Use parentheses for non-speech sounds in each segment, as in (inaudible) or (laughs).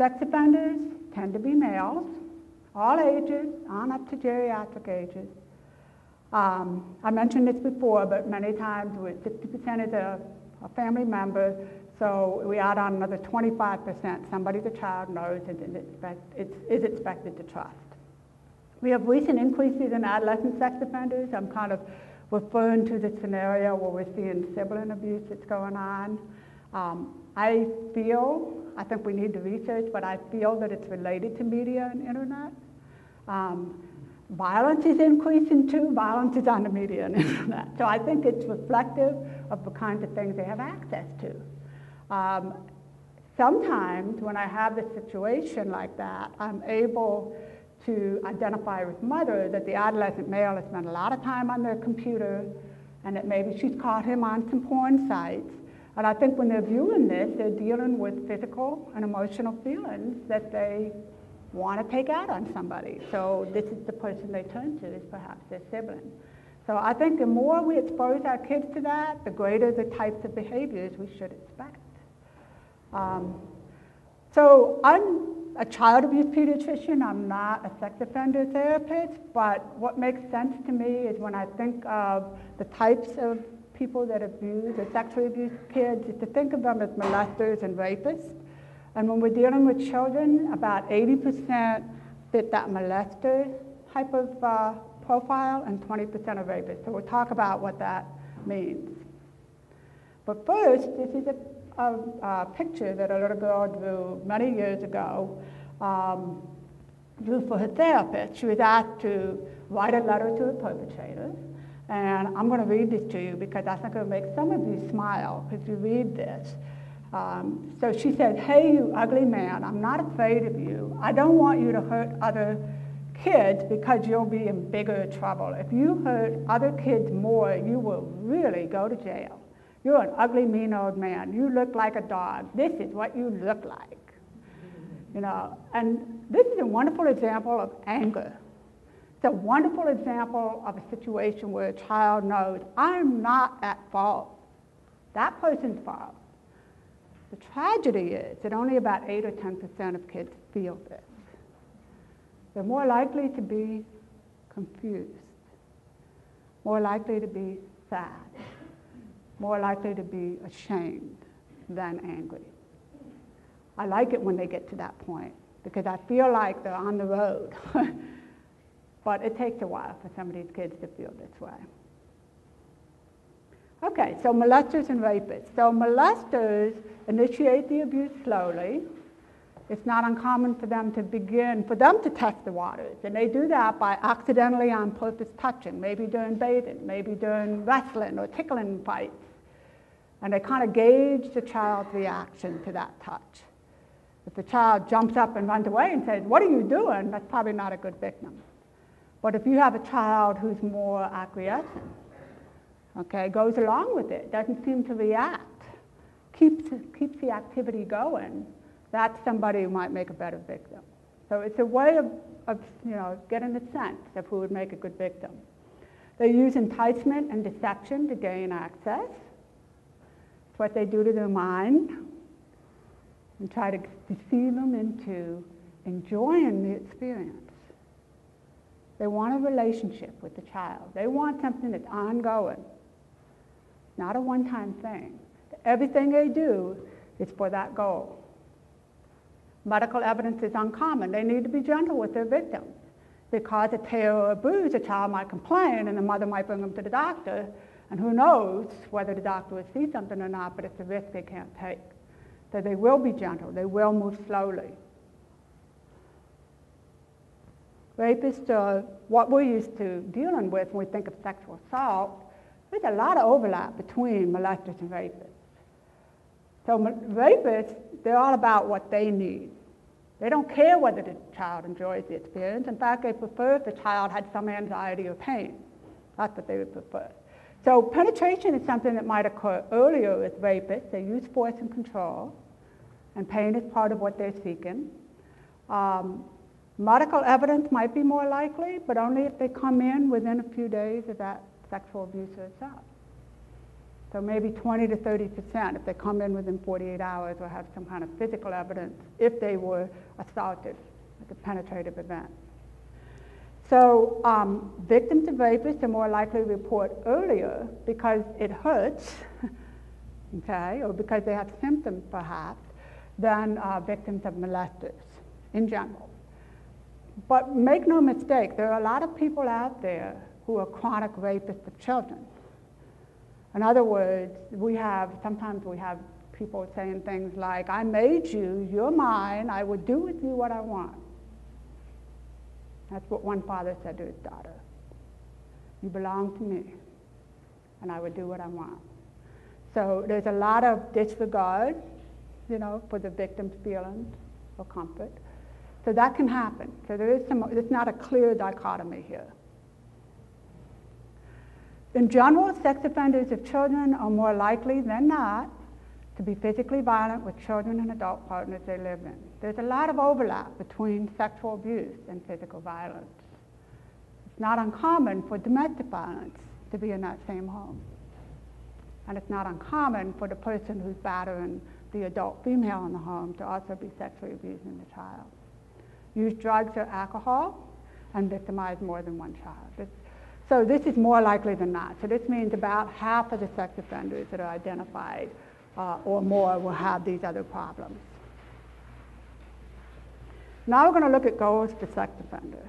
Sex offenders tend to be males, all ages, on up to geriatric ages. Um, I mentioned this before, but many times with 50% of the a family member, so we add on another 25%, somebody the child knows and is expected to trust. We have recent increases in adolescent sex offenders. I'm kind of referring to the scenario where we're seeing sibling abuse that's going on. Um, I feel, I think we need to research, but I feel that it's related to media and internet. Um, violence is increasing too. Violence is on the media and (laughs) internet. So I think it's reflective of the kinds of things they have access to. Um, sometimes when I have a situation like that, I'm able to identify with mother that the adolescent male has spent a lot of time on their computer and that maybe she's caught him on some porn sites. And I think when they're viewing this, they're dealing with physical and emotional feelings that they want to take out on somebody. So this is the person they turn to is perhaps their sibling. So I think the more we expose our kids to that, the greater the types of behaviors we should expect. Um, so I'm a child abuse pediatrician. I'm not a sex offender therapist, but what makes sense to me is when I think of the types of people that abuse or sexually abuse kids, is to think of them as molesters and rapists. And when we're dealing with children, about 80% fit that molester type of uh, profile and 20% are rapists. So we'll talk about what that means. But first, this is a a, a picture that a little girl drew many years ago, um, drew for her therapist. She was asked to write a letter to the perpetrator. And I'm going to read this to you because I think it'll make some of you smile if you read this. Um, so she said, Hey, you ugly man, I'm not afraid of you. I don't want you to hurt other kids because you'll be in bigger trouble. If you hurt other kids more, you will really go to jail. You're an ugly, mean old man. You look like a dog. This is what you look like. You know, and this is a wonderful example of anger. It's a wonderful example of a situation where a child knows, I'm not at fault. That person's fault. The tragedy is that only about 8 or 10% of kids feel this. They're more likely to be confused, more likely to be sad more likely to be ashamed than angry. I like it when they get to that point because I feel like they're on the road. (laughs) but it takes a while for some of these kids to feel this way. Okay, so molesters and rapists. So molesters initiate the abuse slowly. It's not uncommon for them to begin, for them to test the waters. And they do that by accidentally on purpose touching, maybe during bathing, maybe during wrestling or tickling fights. And they kind of gauge the child's reaction to that touch. If the child jumps up and runs away and says, What are you doing? that's probably not a good victim. But if you have a child who's more acquiescent, okay, goes along with it, doesn't seem to react, keeps, keeps the activity going, that's somebody who might make a better victim. So it's a way of, of you know, getting a sense of who would make a good victim. They use enticement and deception to gain access It's what they do to their mind and try to deceive them into enjoying the experience. They want a relationship with the child. They want something that's ongoing, not a one-time thing. Everything they do is for that goal. Medical evidence is uncommon. They need to be gentle with their victims. Because a tear or a bruise, a child might complain and the mother might bring them to the doctor and who knows whether the doctor will see something or not, but it's a risk they can't take. So they will be gentle, they will move slowly. Rapists are what we're used to dealing with when we think of sexual assault. There's a lot of overlap between molesters and rapists. So rapists, they're all about what they need. They don't care whether the child enjoys the experience. In fact, they prefer if the child had some anxiety or pain. That's what they would prefer. So penetration is something that might occur earlier with rapists. They use force and control, and pain is part of what they're seeking. Um, medical evidence might be more likely, but only if they come in within a few days of that sexual abuse itself. So maybe 20 to 30 percent, if they come in within 48 hours, will have some kind of physical evidence if they were assaulted at a penetrative event. So um, victims of rapists are more likely to report earlier because it hurts, (laughs) okay, or because they have symptoms perhaps, than uh, victims of molesters in general. But make no mistake, there are a lot of people out there who are chronic rapists of children. In other words, we have, sometimes we have people saying things like, I made you, you're mine, I would do with you what I want. That's what one father said to his daughter. You belong to me, and I would do what I want. So there's a lot of disregard, you know, for the victim's feelings or comfort. So that can happen. So there is some, it's not a clear dichotomy here. In general, sex offenders of children are more likely than not to be physically violent with children and adult partners they live in. There's a lot of overlap between sexual abuse and physical violence. It's not uncommon for domestic violence to be in that same home. And it's not uncommon for the person who's battering the adult female in the home to also be sexually abusing the child. Use drugs or alcohol and victimize more than one child. So this is more likely than not. So this means about half of the sex offenders that are identified uh, or more will have these other problems. Now we're going to look at goals for sex offenders.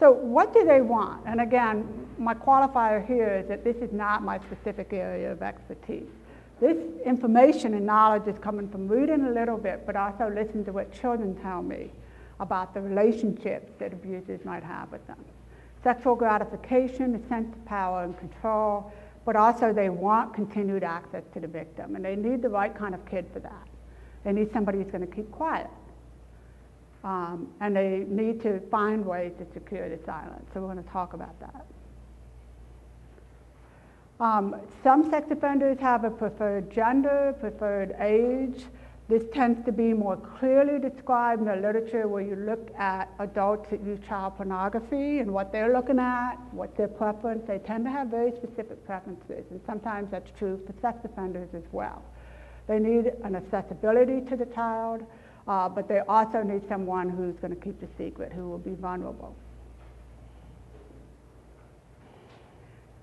So what do they want? And again, my qualifier here is that this is not my specific area of expertise. This information and knowledge is coming from reading a little bit, but also listening to what children tell me about the relationships that abusers might have with them. Sexual gratification, a sense of power and control, but also they want continued access to the victim, and they need the right kind of kid for that. They need somebody who's going to keep quiet. Um, and they need to find ways to secure the silence. So we're going to talk about that. Um, some sex offenders have a preferred gender, preferred age, this tends to be more clearly described in the literature where you look at adults that use child pornography and what they're looking at, what's their preference. They tend to have very specific preferences, and sometimes that's true for sex offenders as well. They need an accessibility to the child, uh, but they also need someone who's going to keep the secret, who will be vulnerable.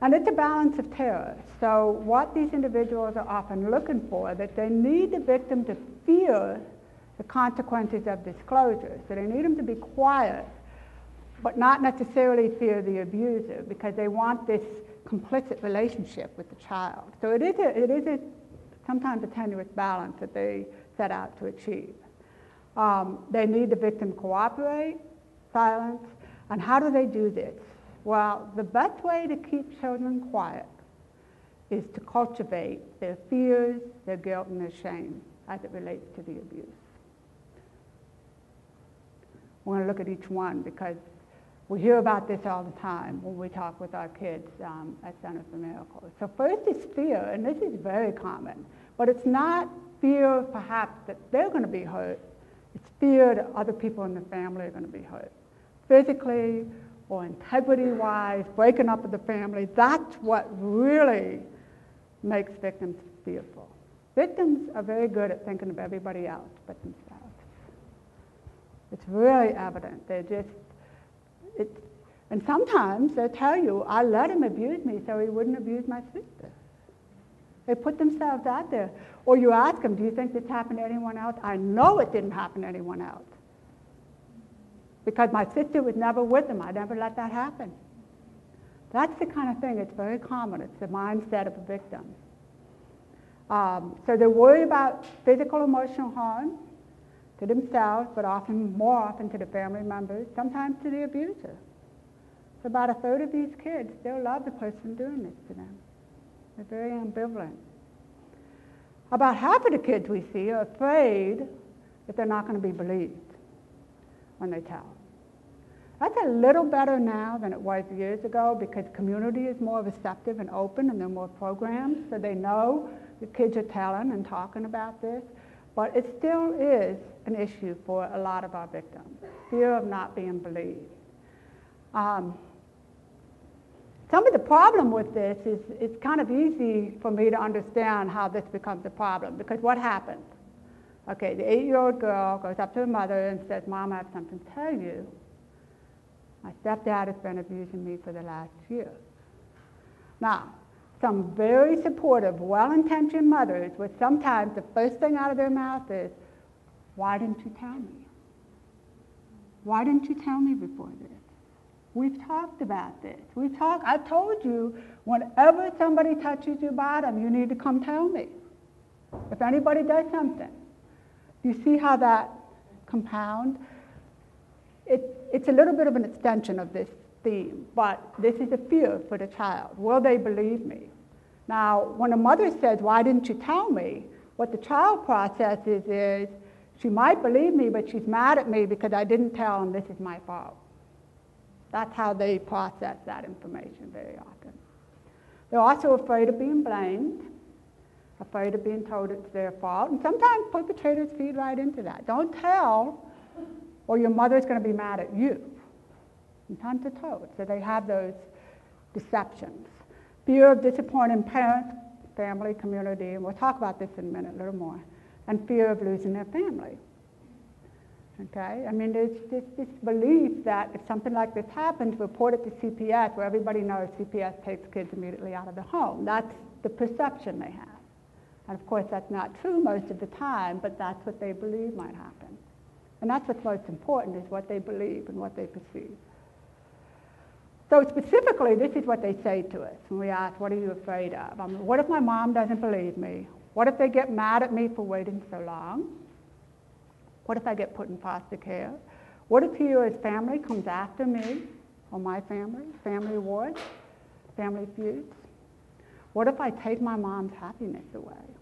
And it's a balance of terror. So what these individuals are often looking for, that they need the victim to fear the consequences of disclosure. So they need them to be quiet, but not necessarily fear the abuser because they want this complicit relationship with the child. So it is a, it is a, sometimes a tenuous balance that they set out to achieve. Um, they need the victim to cooperate, silence, and how do they do this? Well, the best way to keep children quiet is to cultivate their fears, their guilt, and their shame as it relates to the abuse. We're going to look at each one because we hear about this all the time when we talk with our kids um, at Center for Miracles. So first is fear, and this is very common, but it's not fear perhaps that they're going to be hurt. It's fear that other people in the family are going to be hurt, physically or integrity-wise, breaking up with the family, that's what really makes victims fearful. Victims are very good at thinking of everybody else but themselves. It's really evident. They're just, it, and sometimes they tell you, I let him abuse me so he wouldn't abuse my sister. They put themselves out there. Or you ask them, do you think this happened to anyone else? I know it didn't happen to anyone else because my sister was never with them. I never let that happen. That's the kind of thing that's very common. It's the mindset of a victim. Um, so they're worried about physical, emotional harm to themselves, but often, more often to the family members, sometimes to the abuser. So about a third of these kids still love the person doing this to them. They're very ambivalent. About half of the kids we see are afraid that they're not going to be believed when they tell. That's a little better now than it was years ago because community is more receptive and open and there are more programs so they know the kids are telling and talking about this. But it still is an issue for a lot of our victims, fear of not being believed. Um, some of the problem with this is it's kind of easy for me to understand how this becomes a problem because what happens? Okay, the eight-year-old girl goes up to her mother and says, Mom, I have something to tell you. My stepdad has been abusing me for the last year. Now, some very supportive, well-intentioned mothers would sometimes the first thing out of their mouth is, why didn't you tell me? Why didn't you tell me before this? We've talked about this. We've talked, I told you, whenever somebody touches your bottom, you need to come tell me. If anybody does something. You see how that compound? It, it's a little bit of an extension of this theme, but this is a fear for the child. Will they believe me? Now, when a mother says, why didn't you tell me? What the child processes is, she might believe me, but she's mad at me because I didn't tell and this is my fault. That's how they process that information very often. They're also afraid of being blamed, afraid of being told it's their fault, and sometimes perpetrators feed right into that. Don't tell, or your mother's going to be mad at you. Sometimes they're told, so they have those deceptions. Fear of disappointing parents, family, community, and we'll talk about this in a minute, a little more, and fear of losing their family. Okay? I mean, there's this, this belief that if something like this happens, report it to CPS, where everybody knows CPS takes kids immediately out of the home. That's the perception they have. And of course, that's not true most of the time, but that's what they believe might happen. And that's what's most important, is what they believe and what they perceive. So specifically, this is what they say to us when we ask, what are you afraid of? I what if my mom doesn't believe me? What if they get mad at me for waiting so long? What if I get put in foster care? What if he or his family comes after me or my family, family wars, family feuds? What if I take my mom's happiness away?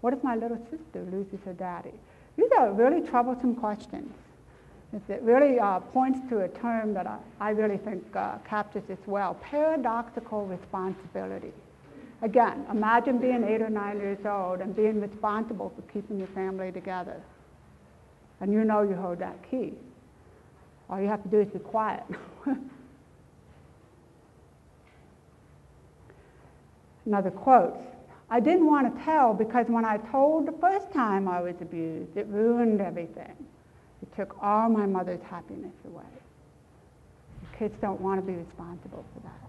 What if my little sister loses her daddy? These are really troublesome questions. It really uh, points to a term that I, I really think uh, captures this well, paradoxical responsibility. Again, imagine being eight or nine years old and being responsible for keeping your family together. And you know you hold that key. All you have to do is be quiet. (laughs) Another quote. I didn't want to tell because when I told the first time I was abused, it ruined everything. It took all my mother's happiness away. kids don't want to be responsible for that.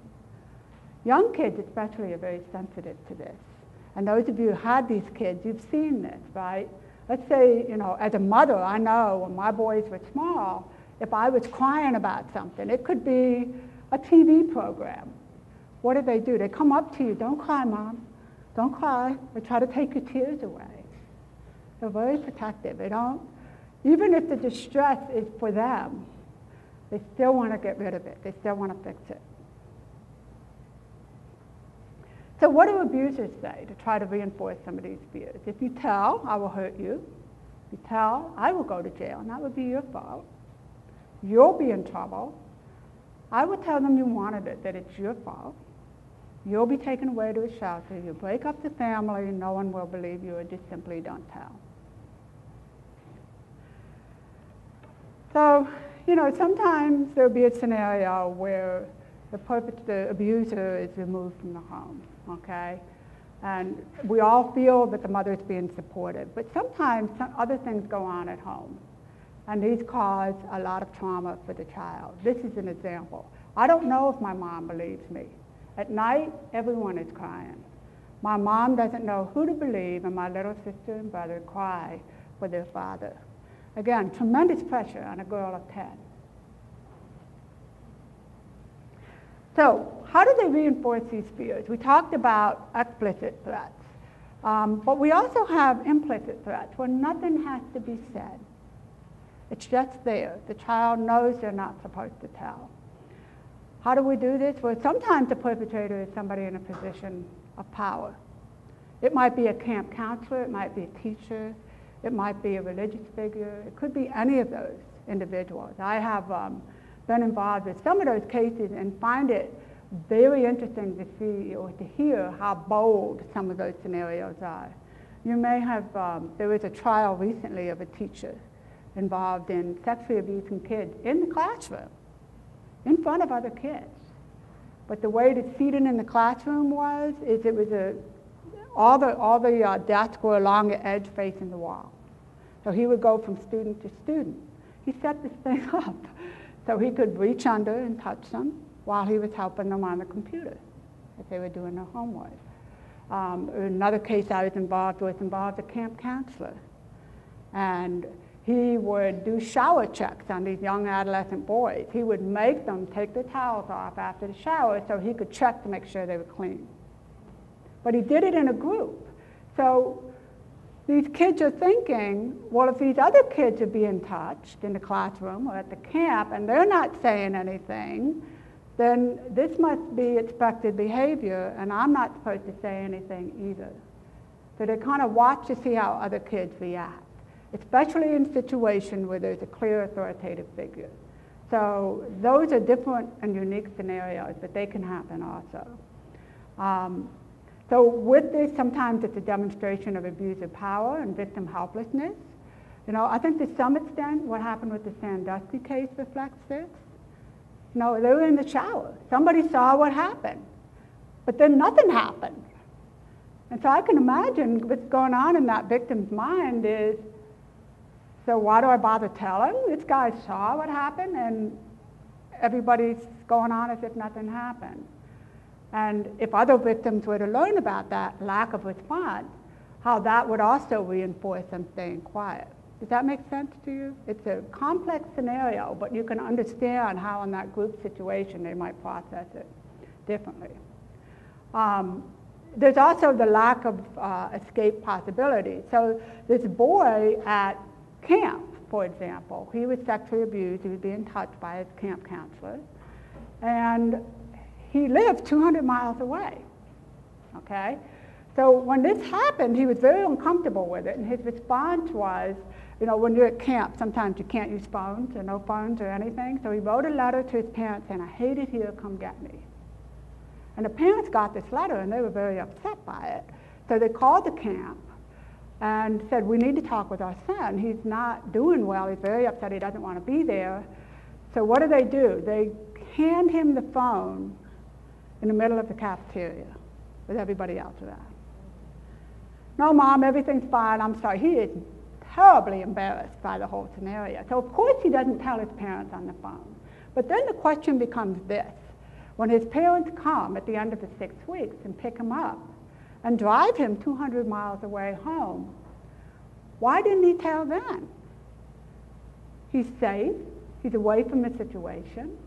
Young kids especially are very sensitive to this. And those of you who had these kids, you've seen this, right? Let's say, you know, as a mother, I know when my boys were small, if I was crying about something, it could be a TV program. What do they do? They come up to you, don't cry, mom. Don't cry. They try to take your tears away. They're very protective. They don't even if the distress is for them, they still want to get rid of it. They still want to fix it. So what do abusers say to try to reinforce some of these fears? If you tell, I will hurt you. If you tell, I will go to jail, and that would be your fault. You'll be in trouble. I would tell them you wanted it, that it's your fault. You'll be taken away to a shelter. You break up the family, no one will believe you, or just simply don't tell. So, you know, sometimes there'll be a scenario where the, perpetrator, the abuser is removed from the home, okay? And we all feel that the mother is being supported, but sometimes some other things go on at home. And these cause a lot of trauma for the child. This is an example. I don't know if my mom believes me. At night, everyone is crying. My mom doesn't know who to believe, and my little sister and brother cry for their father. Again, tremendous pressure on a girl of 10. So how do they reinforce these fears? We talked about explicit threats, um, but we also have implicit threats where nothing has to be said. It's just there. The child knows they're not supposed to tell. How do we do this? Well, sometimes the perpetrator is somebody in a position of power. It might be a camp counselor, it might be a teacher, it might be a religious figure. It could be any of those individuals. I have um, been involved with some of those cases and find it very interesting to see or to hear how bold some of those scenarios are. You may have, um, there was a trial recently of a teacher involved in sexually abusing kids in the classroom, in front of other kids. but the way the seating in the classroom was, is it was a, all the, all the uh, desks were along the edge facing the wall. So he would go from student to student. He set this thing (laughs) up so he could reach under and touch them while he was helping them on the computer if they were doing their homework. Um, another case I was involved with involved a camp counselor. And he would do shower checks on these young adolescent boys. He would make them take their towels off after the shower so he could check to make sure they were clean. But he did it in a group. So these kids are thinking, well, if these other kids are being touched in the classroom or at the camp and they're not saying anything, then this must be expected behavior and I'm not supposed to say anything either. So they kind of watch to see how other kids react especially in situations where there's a clear authoritative figure. So those are different and unique scenarios, but they can happen also. Um, so with this, sometimes it's a demonstration of abuse of power and victim helplessness. You know, I think to some extent what happened with the Sandusky case reflects this. You know, they were in the shower. Somebody saw what happened, but then nothing happened. And so I can imagine what's going on in that victim's mind is, so why do I bother telling? This guy saw what happened and everybody's going on as if nothing happened. And if other victims were to learn about that lack of response, how that would also reinforce them staying quiet. Does that make sense to you? It's a complex scenario, but you can understand how in that group situation they might process it differently. Um, there's also the lack of uh, escape possibility. So this boy at camp, for example. He was sexually abused. He was being touched by his camp counselor. And he lived 200 miles away. Okay? So when this happened, he was very uncomfortable with it. And his response was, you know, when you're at camp, sometimes you can't use phones or no phones or anything. So he wrote a letter to his parents saying, I hate it here, come get me. And the parents got this letter and they were very upset by it. So they called the camp and said, we need to talk with our son. He's not doing well. He's very upset. He doesn't want to be there. So what do they do? They hand him the phone in the middle of the cafeteria with everybody else around. No, Mom, everything's fine. I'm sorry. He is terribly embarrassed by the whole scenario. So of course he doesn't tell his parents on the phone. But then the question becomes this. When his parents come at the end of the six weeks and pick him up, and drive him 200 miles away home. Why didn't he tell them? He's safe. He's away from the situation.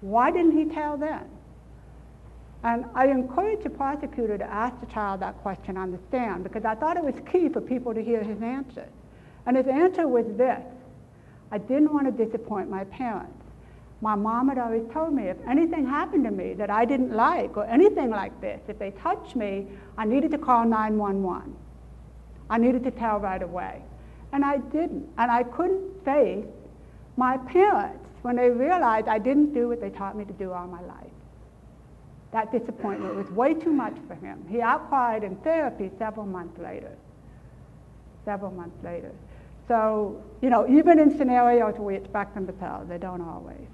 Why didn't he tell them? And I encourage the prosecutor to ask the child that question on the stand because I thought it was key for people to hear his answer. And his answer was this I didn't want to disappoint my parents. My mom had always told me if anything happened to me that I didn't like or anything like this, if they touched me, I needed to call 911. I needed to tell right away. And I didn't. And I couldn't face my parents when they realized I didn't do what they taught me to do all my life. That disappointment was way too much for him. He outcried in therapy several months later. Several months later. So, you know, even in scenarios where we expect them to tell, they don't always.